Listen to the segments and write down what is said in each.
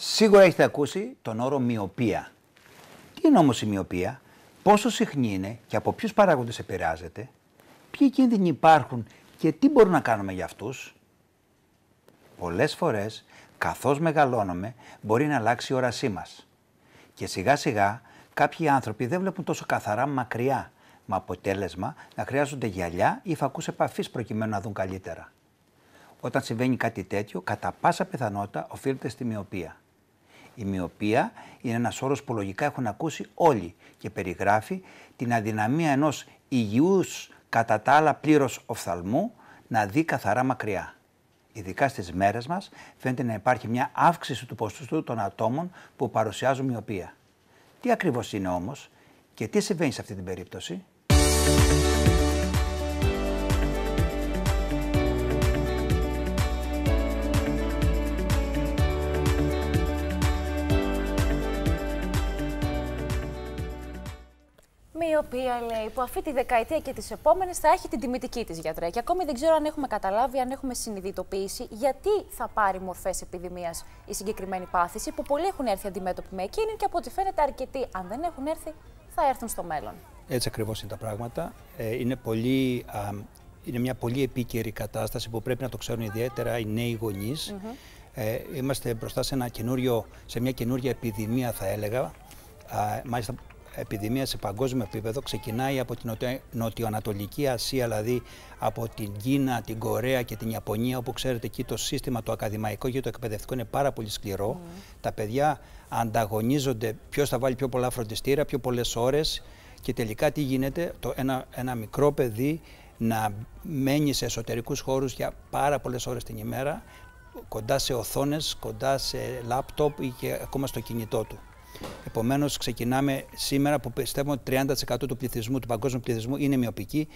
Σίγουρα έχετε ακούσει τον όρο μοιοπία. Τι είναι όμως η μοιοπία, πόσο συχνή είναι και από ποιους παράγοντες επηρεάζεται, ποιοι κίνδυνοι υπάρχουν και τι μπορούμε να κάνουμε για αυτούς; Πολλές φορές, καθώς μεγαλώνουμε, μπορεί να αλλάξει η όρασή μας. Και σιγά σιγά κάποιοι άνθρωποι δεν βλέπουν τόσο καθαρά μακριά, με αποτέλεσμα να χρειάζονται γυαλιά ή φακούς επαφής προκειμένου να δουν καλύτερα. Όταν συμβαίνει κάτι τέτοιο, κατά πάσα πιθανότητα οφείλεται στη μοιοπία. Η μοιοπία είναι ένας όρος που λογικά έχουν ακούσει όλοι και περιγράφει την αδυναμία ενός υγιούς κατά τα άλλα πλήρως οφθαλμού να δει καθαρά μακριά. Ειδικά στις μέρες μας φαίνεται να υπάρχει μια αύξηση του ποσοστού των ατόμων που παρουσιάζουν μοιοπία. Τι ακριβώς είναι όμως και τι συμβαίνει σε αυτή την περίπτωση; Οποία λέει που αυτή τη δεκαετία και τις επόμενες θα έχει την τιμητική της γιατρέ. Και ακόμη δεν ξέρω αν έχουμε καταλάβει, αν έχουμε συνειδητοποιήσει γιατί θα πάρει μορφές επιδημίας η συγκεκριμένη πάθηση, που πολλοί έχουν έρθει αντιμέτωποι με εκείνη και από ό,τι φαίνεται αρκετοί, αν δεν έχουν έρθει, θα έρθουν στο μέλλον. Έτσι ακριβώς είναι τα πράγματα. Ε, είναι, πολύ, α, είναι μια πολύ επίκαιρη κατάσταση που πρέπει να το ξέρουν ιδιαίτερα οι νέοι γονείς. Mm ε, είμαστε μπροστά σε, ένα σε μια καινούργια επιδημία, θα έλεγα. Α, μάλιστα επιδημία σε παγκόσμιο επίπεδο ξεκινάει από την νοτιοανατολική Ασία, δηλαδή από την Κίνα, την Κορέα και την Ιαπωνία, όπου ξέρετε εκεί το σύστημα το ακαδημαϊκό και το εκπαιδευτικό είναι πάρα πολύ σκληρό. Τα παιδιά ανταγωνίζονται ποιος θα βάλει πιο πολλά φροντιστήρα, πιο πολλές ώρες και τελικά τι γίνεται, το ένα, ένα μικρό παιδί να μένει σε εσωτερικούς χώρους για πάρα πολλές ώρες την ημέρα, κοντά σε οθόνες, κοντά σε λάπτοπ ή και ακόμα στο κινητό του. Επομένως, ξεκινάμε σήμερα που πιστεύουμε ότι 30% του πληθυσμού, του παγκόσμιου πληθυσμού είναι μειοπική.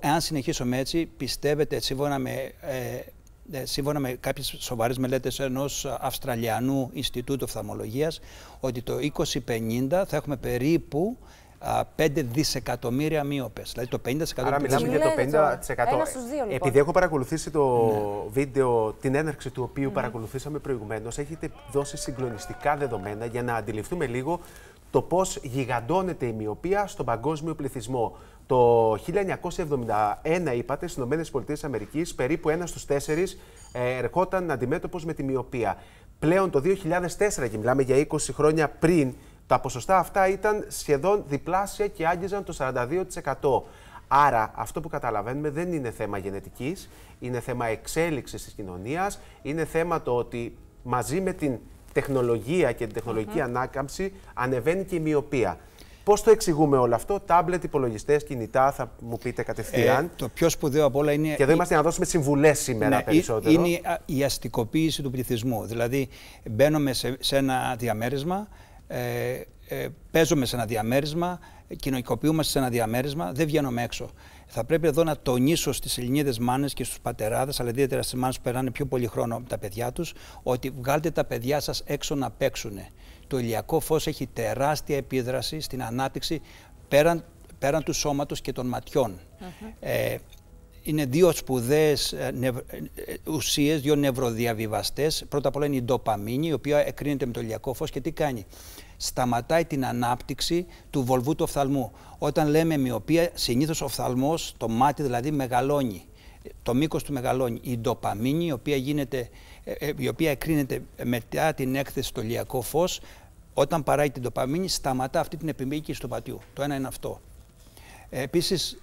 εάν συνεχίσουμε έτσι, πιστεύετε, σύμφωνα με, ε, ε σύμφωνα με κάποιες σοβαρές μελέτες ενός Αυστραλιανού Ινστιτούτου Οφθαλμολογίας, ότι το 2050 θα έχουμε περίπου 5 δισεκατομμύρια μείωπε. Δηλαδή το 50% Άρα μιλάμε για το 50%. Ένα στους δύο, λοιπόν. Επειδή έχω παρακολουθήσει το ναι. βίντεο, την έναρξη του οποίου ναι. παρακολουθήσαμε προηγουμένως, έχετε δώσει συγκλονιστικά δεδομένα για να αντιληφθούμε λίγο το πώς γιγαντώνεται η μοιοπία στον παγκόσμιο πληθυσμό. Το 1971, είπατε, στις ΗΠΑ, περίπου ένα στους τέσσερις ε, ερχόταν αντιμέτωπος με τη μοιοπία. Πλέον το 2004, και μιλάμε για 20 χρόνια πριν, τα ποσοστά αυτά ήταν σχεδόν διπλάσια και άγγιζαν το 42%. Άρα αυτό που καταλαβαίνουμε δεν είναι θέμα γενετικής, είναι θέμα εξέλιξης της κοινωνίας, είναι θέμα το ότι μαζί με την τεχνολογία και την τεχνολογική ανάκαμψη ανεβαίνει και η μοιοπία. Πώς το εξηγούμε όλο αυτό, τάμπλετ, υπολογιστές, κινητά, θα μου πείτε κατευθείαν. Ε, το πιο σπουδαίο από όλα είναι. Και εδώ είμαστε να δώσουμε συμβουλές σήμερα ναι, περισσότερο. Είναι η αστικοποίηση του πληθυσμού. Δηλαδή, μπαίνουμε σε, σε ένα διαμέρισμα, ε, ε, παίζουμε σε ένα διαμέρισμα, κοινωνικοποιούμαστε σε ένα διαμέρισμα, δεν βγαίνουμε έξω. Θα πρέπει εδώ να τονίσω στις Ελληνίδες μάνες και στους πατεράδες, αλλά ιδιαίτερα στις μάνες που περνάνε πιο πολύ χρόνο με τα παιδιά τους, ότι βγάλτε τα παιδιά σας έξω να παίξουν. Το ηλιακό φως έχει τεράστια επίδραση στην ανάπτυξη πέραν, πέραν του σώματος και των ματιών. ε, είναι δύο σπουδαίες ε, νευ... Ε, ουσίες, δύο νευροδιαβιβαστές. Πρώτα απ' όλα είναι η ντοπαμίνη, η οποία εκρίνεται με το ηλιακό φως και τι κάνει; Σταματάει την ανάπτυξη του βολβού του οφθαλμού. Όταν λέμε μοιοπία, συνήθως ο οφθαλμός, το μάτι δηλαδή μεγαλώνει. Το μήκος του μεγαλώνει. Η ντοπαμίνη, η οποία, γίνεται, ε, η οποία εκρίνεται μετά την έκθεση στο ηλιακό φως, όταν παράγει την ντοπαμίνη, σταματά αυτή την επιμήκυση του πατιού. Το ένα είναι αυτό. Επίσης,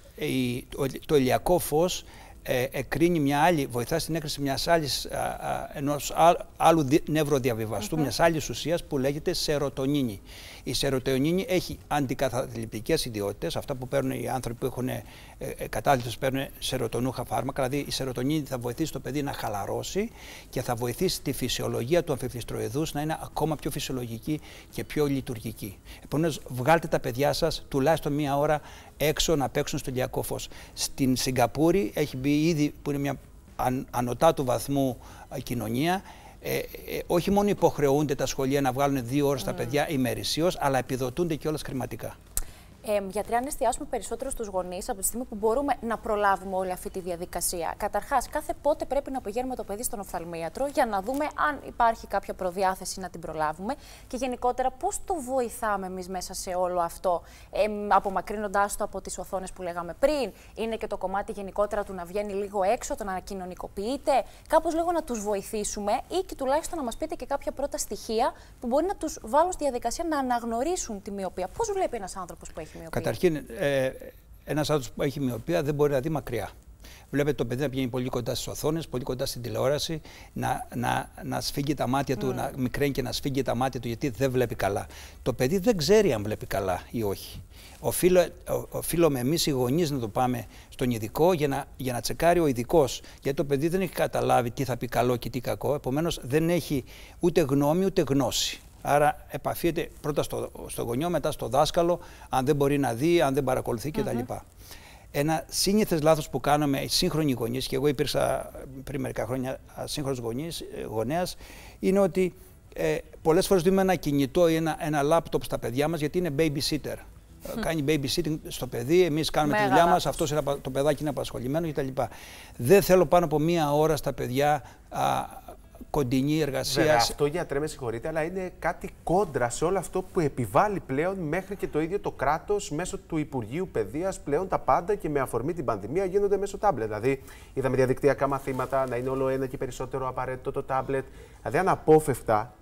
το ηλιακό φως ε, εκρίνει μια άλλη, βοηθά στην έκρηση μιας άλλης, α, ενός άλλου νευροδιαβιβαστού, mm -hmm. μιας άλλης ουσίας που λέγεται σερωτονίνη. Η σερωτονίνη έχει αντικαταθλιπτικές ιδιότητες, αυτά που παίρνουν οι άνθρωποι που έχουν ε, ε, κατάθλιπτες παίρνουν σερωτονούχα φάρμακα, δηλαδή η σερωτονίνη θα βοηθήσει το παιδί να χαλαρώσει και θα βοηθήσει τη φυσιολογία του αμφιφιστροειδούς να είναι ακόμα πιο φυσιολογική και πιο λειτουργική. Επομένως, βγάλτε τα παιδιά σας τουλάχιστον μία ώρα έξω να παίξουν στο ηλιακό φως. Στην Σιγκαπούρη έχει μπει ήδη που είναι μια αν, ανωτά του βαθμού κοινωνία ε, ε, όχι μόνο υποχρεούνται τα σχολεία να βγάλουν δύο ώρες τα παιδιά ημερησίως, αλλά επιδοτούνται και όλα χρηματικά. Ε, γιατροί, αν εστιάσουμε περισσότερο στους γονείς, από τη στιγμή που μπορούμε να προλάβουμε όλη αυτή τη διαδικασία. Καταρχάς, κάθε πότε πρέπει να πηγαίνουμε το παιδί στον οφθαλμίατρο για να δούμε αν υπάρχει κάποια προδιάθεση να την προλάβουμε και γενικότερα πώς το βοηθάμε εμείς μέσα σε όλο αυτό, ε, απομακρύνοντάς το από τις οθόνες που λέγαμε πριν. Είναι και το κομμάτι γενικότερα του να βγαίνει λίγο έξω, το να κοινωνικοποιείται. Κάπως λίγο να τους βοηθήσουμε ή και τουλάχιστον να μας πείτε και κάποια πρώτα στοιχεία που μπορεί να τους βάλουν στη διαδικασία να αναγνωρίσουν τη μοιοπία. Πώς βλέπει ένας άνθρωπος που έχει μοιοπία. Καταρχήν, ε, ένας άνθρωπος που έχει μοιοπία δεν μπορεί να δει μακριά. Βλέπετε το παιδί να πηγαίνει πολύ κοντά στις οθόνες, πολύ κοντά στην τηλεόραση, να, να, να σφίγγει τα μάτια του, mm. να μικραίνει και να σφίγγει τα μάτια του γιατί δεν βλέπει καλά. Το παιδί δεν ξέρει αν βλέπει καλά ή όχι. Οφείλω, οφείλουμε εμείς οι γονείς να το πάμε στον ειδικό για να, για να τσεκάρει ο ειδικός. Γιατί το παιδί δεν έχει καταλάβει τι θα πει καλό και τι κακό. Επομένως δεν έχει ούτε γνώμη ούτε γνώση. Άρα επαφείται πρώτα στο, στο γονιό, μετά στο δάσκαλο, αν δεν μπορεί να δει, αν δεν παρακολουθεί κτλ. Mm Ένα σύνηθες λάθος που κάνουμε οι σύγχρονοι γονείς, και εγώ υπήρξα πριν μερικά χρόνια σύγχρονος ε, γονέας, είναι ότι ε, πολλές φορές δίνουμε ένα κινητό ή ένα, ένα λάπτοπ στα παιδιά μας γιατί είναι babysitter. Mm. Κάνει babysitting στο παιδί, εμείς κάνουμε τη δουλειά μας, αυτός το παιδάκι είναι απασχολημένο κτλ. Δεν θέλω πάνω από μία ώρα στα παιδιά α, κοντινή εργασία. Βέβαια, αυτό γιατρέ με συγχωρείτε, αλλά είναι κάτι κόντρα σε όλο αυτό που επιβάλλει πλέον μέχρι και το ίδιο το κράτος μέσω του Υπουργείου Παιδείας. Πλέον τα πάντα και με αφορμή την πανδημία γίνονται μέσω τάμπλετ. Δηλαδή, είδαμε διαδικτυακά μαθήματα να είναι όλο ένα και περισσότερο απαραίτητο το τάμπλετ. Δηλαδή, αναπόφευκτα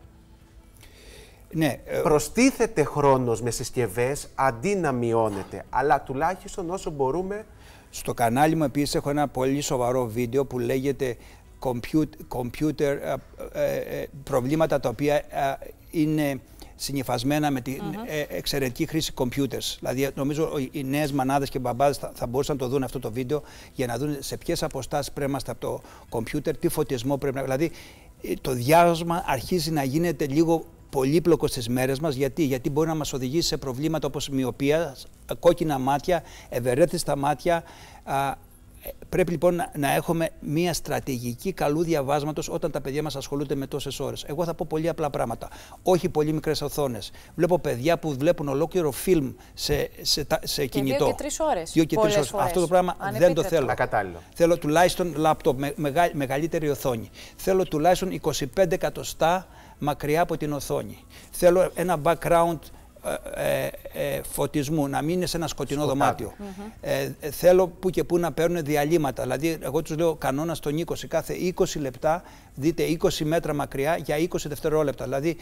ναι, ε, προστίθεται χρόνος με συσκευές αντί να μειώνεται. Αλλά τουλάχιστον όσο μπορούμε... Στο κανάλι μου επίσης έχω ένα πολύ σοβαρό βίντεο που λέγεται computer, ε, ε, προβλήματα τα οποία είναι συνυφασμένα με την εξαιρετική χρήση computers. Δηλαδή, νομίζω οι νέες μανάδες και μπαμπάδες θα, θα μπορούσαν να το δουν αυτό το βίντεο για να δουν σε ποιες αποστάσεις πρέπει να είμαστε από το computer, τι φωτισμό πρέπει να. Δηλαδή, το διάβασμα αρχίζει να γίνεται λίγο πολύπλοκο στις μέρες μας. Γιατί, Γιατί μπορεί να μας οδηγήσει σε προβλήματα όπως μοιοπία, κόκκινα μάτια, ευερέθιστα μάτια. Πρέπει λοιπόν να, έχουμε μια στρατηγική καλού διαβάσματος όταν τα παιδιά μας ασχολούνται με τόσες ώρες. Εγώ θα πω πολύ απλά πράγματα. Όχι πολύ μικρές οθόνες. Βλέπω παιδιά που βλέπουν ολόκληρο φιλμ σε, σε, σε και κινητό. Δύο και τρεις ώρες. Δύο και τρεις ώρες. Αυτό το πράγμα δεν το θέλω. Ακατάλληλο. Θέλω τουλάχιστον λάπτοπ με μεγαλύτερη οθόνη. Θέλω τουλάχιστον 25 εκατοστά μακριά από την οθόνη. Θέλω ένα background ε, ε, ε, φωτισμού, να μην είναι σε ένα σκοτεινό δωμάτιο. ε, θέλω που και που να παίρνουν διαλύματα. Δηλαδή, εγώ τους λέω κανόνα των 20. Κάθε 20 λεπτά δείτε 20 μέτρα μακριά για 20 δευτερόλεπτα. Δηλαδή,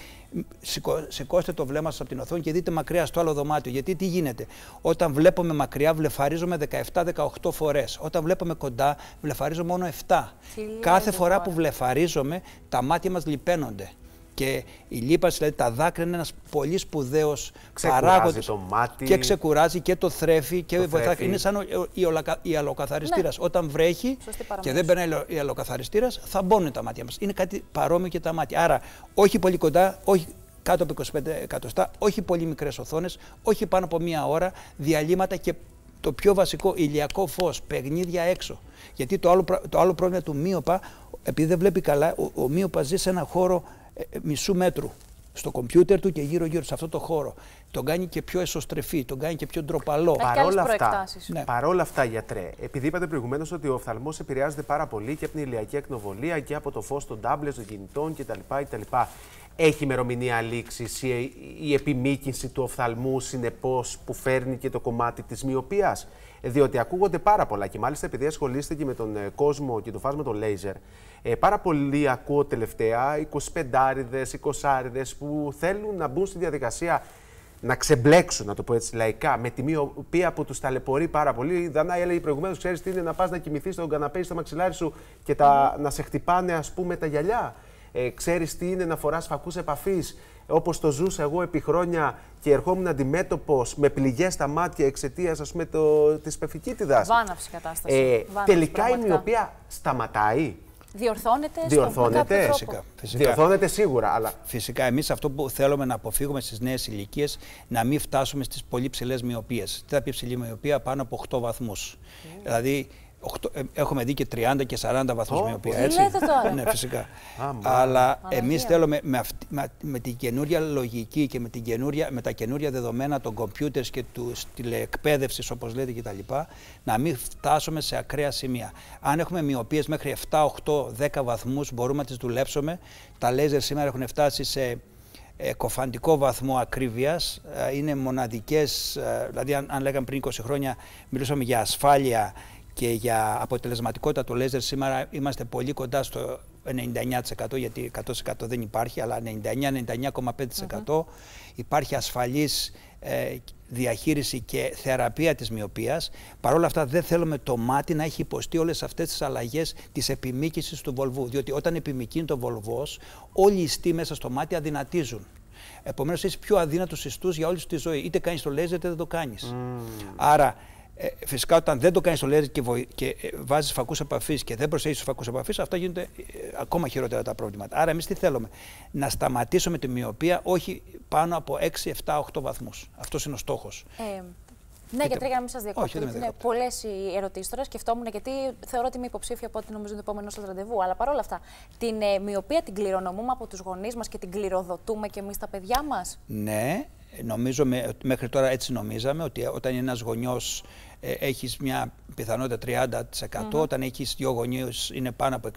σηκώστε το βλέμμα σας από την οθόνη και δείτε μακριά στο άλλο δωμάτιο. Γιατί τι γίνεται; Όταν βλέπουμε μακριά, βλεφαρίζομαι 17-18 φορές. Όταν βλέπουμε κοντά, βλεφαρίζω μόνο 7. Κάθε φορά που βλεφαρίζομαι, τα μάτια μας λιπαίνονται. Και η λίπαση, δηλαδή τα δάκρυα, είναι ένας πολύ σπουδαίος παράγοντας. το μάτι. Και ξεκουράζει και το θρέφει και βοηθάει. Είναι σαν η αλοκαθαριστήρας. Ναι. Όταν βρέχει και δεν περνάει η αλοκαθαριστήρας, θα μπώνουν τα μάτια μας. Είναι κάτι παρόμοιο και τα μάτια. Άρα, όχι πολύ κοντά, όχι κάτω από 25 εκατοστά, όχι πολύ μικρές οθόνες, όχι πάνω από μία ώρα, διαλύματα και το πιο βασικό, ηλιακό φως, παιχνίδια έξω. Γιατί το άλλο, το άλλο πρόβλημα του μείωπα, επειδή δεν βλέπει καλά, ο, ο μείωπα ζει σε ένα χώρο ε, ε, μισού μέτρου στο κομπιούτερ του και γύρω-γύρω σε αυτό το χώρο. Τον κάνει και πιο εσωστρεφή, τον κάνει και πιο ντροπαλό. Παρόλα αυτά, ναι. παρόλα αυτά, γιατρέ, επειδή είπατε προηγουμένως ότι ο οφθαλμός επηρεάζεται πάρα πολύ και από την ηλιακή εκνοβολία και από το φως των τάμπλετς, των κινητών κτλ. Έχει ημερομηνία λήξης η, η επιμήκυνση του οφθαλμού, συνεπώς, που φέρνει και το κομμάτι της μοιοπίας; Διότι ακούγονται πάρα πολλά και μάλιστα επειδή ασχολείστε και με τον ε, κόσμο και το φάσμα των λέιζερ, ε, πάρα πολλοί ακούω τελευταία 25άριδες, 20άριδες που θέλουν να μπουν στη διαδικασία να ξεμπλέξουν, να το πω έτσι λαϊκά, με τη οποία που τους ταλαιπωρεί πάρα πολύ. Η Δανάη έλεγε προηγουμένως: Ξέρεις τι είναι να πας να κοιμηθείς στον καναπέ στο μαξιλάρι σου και τα, να σε χτυπάνε, ας πούμε, τα γυαλιά. Ε, Ξέρεις τι είναι να φοράς φακούς επαφής, όπως το ζούσα εγώ επί χρόνια και ερχόμουν αντιμέτωπος με πληγές στα μάτια εξαιτίας της πεφικίτιδα. Βάναυση κατάσταση. Ε, τελικά η μοιοπία σταματάει. Διορθώνεται, Διορθώνεται. Φυσικά, φυσικά. Διορθώνεται σίγουρα. Αλλά... Φυσικά, εμείς αυτό που θέλουμε να αποφύγουμε στις νέες ηλικίες, να μην φτάσουμε στις πολύ ψηλές μοιοπίες. Τι θα πει ψηλή μοιοπία, πάνω από 8 βαθμούς. Mm. Δηλαδή, οκτώ- ε, έχουμε δει και 30 και 40 βαθμούς Ω, μοιοπία, τι έτσι. λέτε τώρα. ναι, φυσικά. Άμα. Αλλά Παναγία. εμείς θέλουμε με, αυτή, με, με την καινούρια λογική και με, την καινούρια, με τα καινούρια δεδομένα των κομπιούτερς και τους τηλεεκπαίδευσης, όπως λέτε κτλ. να μην φτάσουμε σε ακραία σημεία. Αν έχουμε μοιοπίες μέχρι 7, 8, 10 βαθμούς μπορούμε να τις δουλέψουμε. Τα λέιζερ σήμερα έχουν φτάσει σε ε, κοφαντικό βαθμό ακρίβειας. Ε, είναι μοναδικές, ε, δηλαδή αν, αν λέγαμε πριν 20 χρόνια μιλούσαμε για ασφάλεια και για αποτελεσματικότητα του λέιζερ, σήμερα είμαστε πολύ κοντά στο 99% γιατί 100% δεν υπάρχει, αλλά 99-99,5% υπάρχει ασφαλής ε, διαχείριση και θεραπεία της μοιοπίας. Παρ' όλα αυτά δεν θέλουμε το μάτι να έχει υποστεί όλες αυτές τις αλλαγές της επιμήκυσης του βολβού, διότι όταν επιμηκύνει το βολβός, όλοι οι ιστοί μέσα στο μάτι αδυνατίζουν. Επομένως είσαι πιο αδύνατος ιστούς για όλη σου τη ζωή. Είτε κάνεις το λέιζερ είτε δεν το κάνεις. Άρα ε, φυσικά όταν δεν το κάνεις το λέιζερ και, βοη- και ε, βάζεις φακούς επαφής και δεν προσέχεις τους φακούς επαφής, αυτά γίνονται ε, ακόμα χειρότερα τα προβλήματα. Άρα εμείς τι θέλουμε, να σταματήσουμε τη μοιοπία όχι πάνω από 6, 7, 8 βαθμούς. Αυτός είναι ο στόχος. Ε, ναι, γιατί για να μην σας διακόπτω. Όχι, δεν με είναι διακόπτε. πολλές οι ερωτήσεις τώρα. Σκεφτόμουν γιατί θεωρώ ότι είμαι υποψήφια από ό,τι νομίζω το επόμενο σας ραντεβού. Αλλά παρόλα αυτά, την ε, μοιοπία την κληρονομούμε από τους γονείς μας και την κληροδοτούμε και εμείς τα παιδιά μας; Ναι, νομίζω με- μέχρι τώρα έτσι νομίζαμε ότι όταν ένας γονιός ε, έχεις μια πιθανότητα 30%, όταν έχεις δύο γονείς είναι πάνω από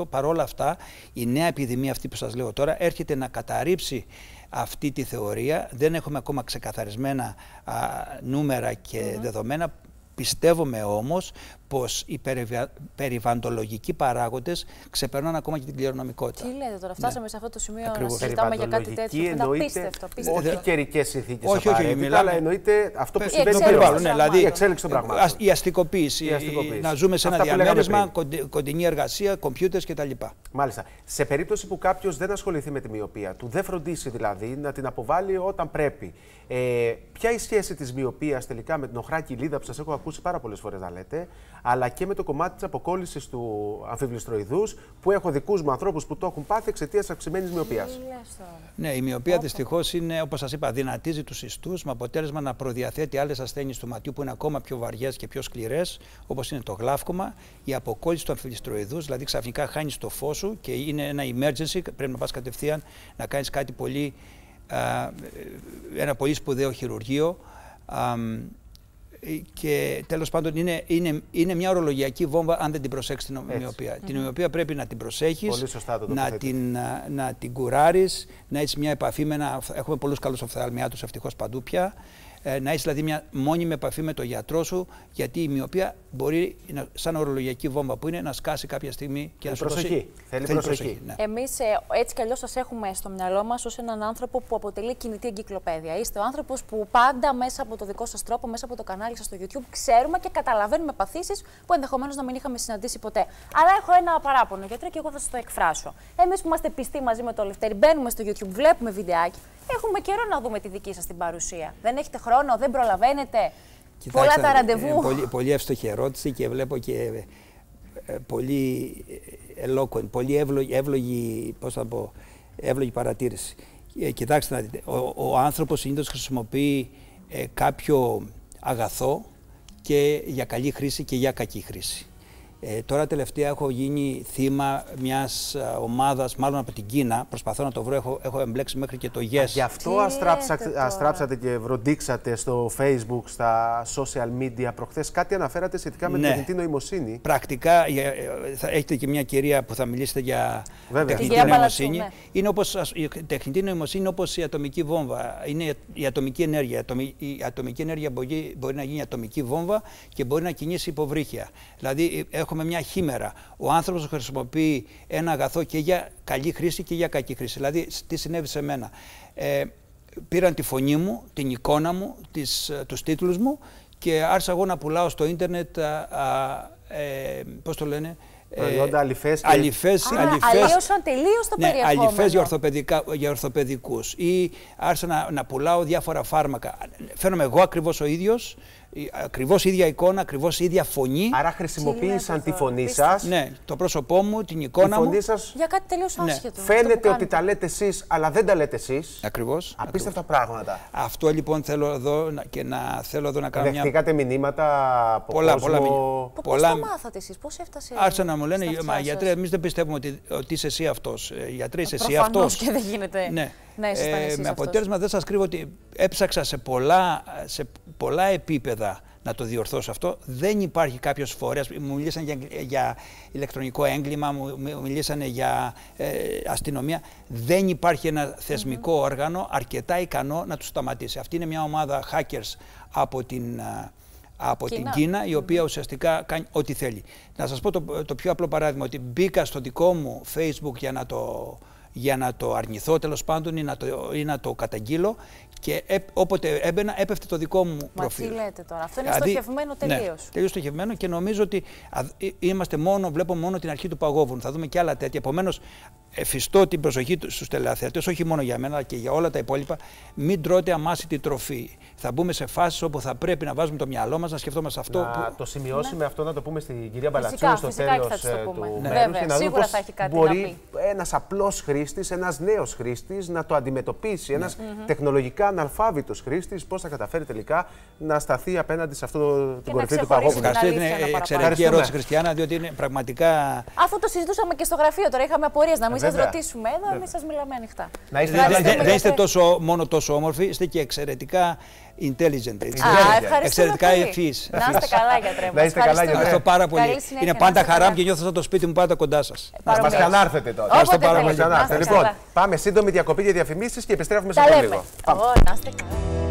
60-70%. Παρόλα αυτά, η νέα επιδημία αυτή που σας λέω τώρα έρχεται να καταρρύψει αυτή τη θεωρία. Δεν έχουμε ακόμα ξεκαθαρισμένα α, νούμερα και δεδομένα. Πιστεύουμε όμως πως οι περιβα- περιβαντολογικοί παράγοντες ξεπερνάνε ακόμα και την κληρονομικότητα. Τι λέτε τώρα, φτάσαμε σε αυτό το σημείο Ακριβώς. να συζητάμε για κάτι τέτοιο. Περιβαλλοντολογική Είναι εννοείται απίστευτο. απίστευτο. όχι Ε, καιρικές συνθήκες όχι, όχι, απαραίτητα, μιλάμε- αλλά εννοείται αυτό που Ε, συμβαίνει εξέλιξη στο των περιβάλλον. ναι, πραγμάτων. δηλαδή Η εξέλιξη των πραγμάτων. ας- η αστικοποίηση, Η αστικοποίηση. να ζούμε σε ένα Αυτά που λέγαμε διαμέρισμα, πριν. κοντι- κοντινή εργασία, κομπιούτερς κτλ. Μάλιστα. Σε περίπτωση που κάποιος δεν ασχοληθεί με τη μοιοπία του, δεν φροντίσει δηλαδή να την αποβάλει όταν πρέπει. Ε, ποια η σχέση της μοιοπίας τελικά με την οχρά κοιλίδα που σας έχω ακούσει πάρα πολλές φορές να λέτε, αλλά και με το κομμάτι της αποκόλλησης του αμφιβληστροειδού, που έχω δικούς μου ανθρώπους που το έχουν πάθει εξαιτίας αυξημένης μοιοπίας. Τι λες τώρα. Ναι, η μοιοπία δυστυχώς είναι, όπως σας είπα, δυνατίζει τους ιστούς με αποτέλεσμα να προδιαθέτει άλλες ασθένειες του ματιού που είναι ακόμα πιο βαριές και πιο σκληρές, όπως είναι το γλάφκομα, η αποκόλληση του αμφιβληστροειδού, δηλαδή ξαφνικά χάνεις το φως σου και είναι ένα emergency, πρέπει να πας κατευθείαν να κάνεις κάτι πολύ, α, ένα πολύ σπουδαίο χειρουργείο. Α, και τέλος πάντων είναι, είναι, είναι μια ορολογιακή βόμβα αν δεν την προσέξεις την Έτσι. μοιοπία. Την μοιοπία πρέπει να την προσέχεις, Πολύ σωστά το να τοποθετείτε. την, να, να την κουράρεις, να έχεις μια επαφή με ένα. Έχουμε πολλούς καλούς οφθαλμιάτους ευτυχώς παντού πια. Ε, να έχει δηλαδή μια μόνιμη επαφή με τον γιατρό σου, γιατί η μοιοπία μπορεί, να, σαν ορολογιακή βόμβα που είναι, να σκάσει κάποια στιγμή και να σου προσοχή. δώσει- Θέλει προσοχή. ναι. Εμείς έτσι κι αλλιώς σας έχουμε στο μυαλό μας ως έναν άνθρωπο που αποτελεί κινητή εγκυκλοπαίδεια. Είστε ο άνθρωπος που πάντα μέσα από το δικό σας τρόπο, μέσα από το κανάλι σας στο YouTube, ξέρουμε και καταλαβαίνουμε παθήσεις που ενδεχομένως να μην είχαμε συναντήσει ποτέ. Αλλά έχω ένα παράπονο, γιατρέ, και εγώ θα σας το εκφράσω. Εμείς που είμαστε πιστοί μαζί με το Λευτέρη, μπαίνουμε στο YouTube, βλέπουμε βιντεάκι, έχουμε καιρό να δούμε τη δική σας την παρουσία. Δεν έχετε χρόνο, δεν προλαβαίνετε. Πολλά Κοιτάξτε, τα ε, ραντεβού. πολύ, πολύ εύστοχη ερώτηση και βλέπω και ε, ε, πολύ eloquent, πολύ εύλογη, εύλογη, πώς θα πω, εύλογη παρατήρηση. Ε, κοιτάξτε, να δείτε, ο, ο άνθρωπος συνήθως χρησιμοποιεί ε, κάποιο αγαθό και για καλή χρήση και για κακή χρήση. Ε, τώρα τελευταία έχω γίνει θύμα μιας α, ομάδας, μάλλον από την Κίνα, προσπαθώ να το βρω, έχω, έχω εμπλέξει μέχρι και το Yes. Γι' αυτό Τι αστράψα- λέτε τώρα; αστράψατε και βροντίξατε στο Facebook, στα social media προχθές. Κάτι αναφέρατε σχετικά με Ναι. την τεχνητή νοημοσύνη. Πρακτικά για- ε, θα έχετε και μια κυρία που θα μιλήσετε για Βέβαια. τεχνητή Την κυρία νοημοσύνη. Παλατσού, Είναι όπως, ας- η τεχνητή νοημοσύνη είναι όπως η ατομική βόμβα. Είναι η ατομική ενέργεια. Η ατομη- Η ατομική ενέργεια μπορεί, μπορεί να γίνει ατομική βόμβα και μπορεί να κινήσει υποβρύχια. Δηλαδή ε, έχουμε μια χήμερα. Ο άνθρωπος χρησιμοποιεί ένα αγαθό και για καλή χρήση και για κακή χρήση. Δηλαδή σ- τι συνέβη σε μένα. Ε, πήραν τη φωνή μου, την εικόνα μου, τις, ε, τους τίτλους μου και άρχισα εγώ να πουλάω στο ίντερνετ, α, α, ε, πώς το λένε, ε, Προϊόντα αληθές και- αληθές, Α, αληθές, αλλίωσαν τελείως το ναι, περιεχόμενο. αληθές για, ορθοπαιδικά, για ορθοπαιδικούς ή άρχισα να, να πουλάω διάφορα φάρμακα. Φαίνομαι εγώ ακριβώς ο ίδιος, Ακριβώς ίδια εικόνα, ακριβώς ίδια φωνή. Άρα χρησιμοποίησαν τη φωνή Απίστευτο. σας. Ναι, το πρόσωπό μου, την Η εικόνα μου. φωνή σας Για κάτι τελείως Ναι. άσχετο. αυτό που φαίνεται ότι κάνετε. τα λέτε εσείς, αλλά δεν τα λέτε εσείς. Ακριβώς. Απίστευτα πράγματα. Αυτό λοιπόν θέλω εδώ να- και να θέλω εδώ να κάνω μια. Δεχτήκατε μηνύματα από Πολλά, κόσμο. πολλά Πώς πολλά- το μάθατε εσείς, πώς έφτασε. Άρχισαν να μου λένε, στα αυτιά μα σας; γιατρέ, εμείς δεν πιστεύουμε ότι, ότι είσαι εσύ αυτός. Γιατρέ, είσαι εσύ Προφανώς αυτός. και δεν γίνεται Ναι. να ήσασταν εσείς με αυτός. αποτέλεσμα δεν σας κρύβω ότι έψαξα σε πολλά, σε πολλά επίπεδα να το διορθώσω αυτό. Δεν υπάρχει κάποιος φορέας. Μου μιλήσαν για, για ηλεκτρονικό έγκλημα, μου μου μιλήσανε για ε, αστυνομία. Δεν υπάρχει ένα θεσμικό όργανο αρκετά ικανό να τους σταματήσει. Αυτή είναι μια ομάδα hackers από την, α, από Κίνα. την Κίνα, η οποία ουσιαστικά κάνει ό,τι θέλει. Να σας πω το, το πιο απλό παράδειγμα, ότι μπήκα στο δικό μου Facebook για να το, για να το αρνηθώ τέλος πάντων ή να το, ή να το καταγγείλω και έ, όποτε έμπαινα έπεφτε το δικό μου Μα τι προφίλ. λέτε τώρα, αυτό είναι Δηλαδή, στοχευμένο Ναι, τελείως. τελείως στοχευμένο και νομίζω ότι α, ε, είμαστε μόνο, βλέπω μόνο την αρχή του παγόβουνου. Θα δούμε και άλλα τέτοια. Επομένως, εφιστώ την προσοχή στους τηλεθεατέ, όχι μόνο για μένα, αλλά και για όλα τα υπόλοιπα. Μην τρώτε αμάσιτη τροφή. Θα μπούμε σε φάσεις όπου θα πρέπει να βάζουμε το μυαλό μας, να σκεφτόμαστε αυτό. Να που... το σημειώσουμε αυτό, να το πούμε στην κυρία Φυσικά, Μπαλατσού στο φυσικά και τέλος θα της το πούμε. του Ναι. μέρους Βέβαια, και να δούμε σίγουρα πώς θα έχει κάτι να μπορεί ένας απλός χρήστης, ένας νέος χρήστης να το αντιμετωπίσει. Ένας τεχνολογικά αναλφάβητος χρήστης, πώς θα καταφέρει τελικά να σταθεί απέναντι σε αυτό την να κορυφή του ξεχωρίσει παγόβουνου. την Ευχαριστώ, αλήθεια είναι ένα παραπάνω. εξαιρετική Ευχαριστούμε. ερώτηση, Χριστιανά, διότι είναι πραγματικά. Αφού το συζητούσαμε και στο γραφείο τώρα, είχαμε απορίες να μην σας βέβαια. ρωτήσουμε εδώ, εμείς σας μιλάμε ανοιχτά. Να είστε Δεν- Ευχαριστούμε, δεν- Δεν είστε γιατρέ. τόσο, μόνο τόσο όμορφοι, είστε και εξαιρετικά intelligent. έτσι. Α, Intelligent. ευχαριστούμε Εξαιρετικά πολύ. ευφύς. Να είστε καλά, γιατρέ. Να είστε καλά, γιατρέ. Ευχαριστώ πάρα πολύ. Καλή συνέχεια, Είναι να πάντα είστε χαρά μου καλά. και νιώθω σαν το σπίτι μου πάντα κοντά σας. Μας Παρομοίως. ξανάρθετε τώρα. Όποτε πάρα θέλετε. πολύ. Ξανάρθετε. Να είστε Λοιπόν, καλά. πάμε σύντομη διακοπή για διαφημίσεις και επιστρέφουμε σε Τα πολύ λέμε. λίγο. Πάμε. Ω, Να είστε καλά.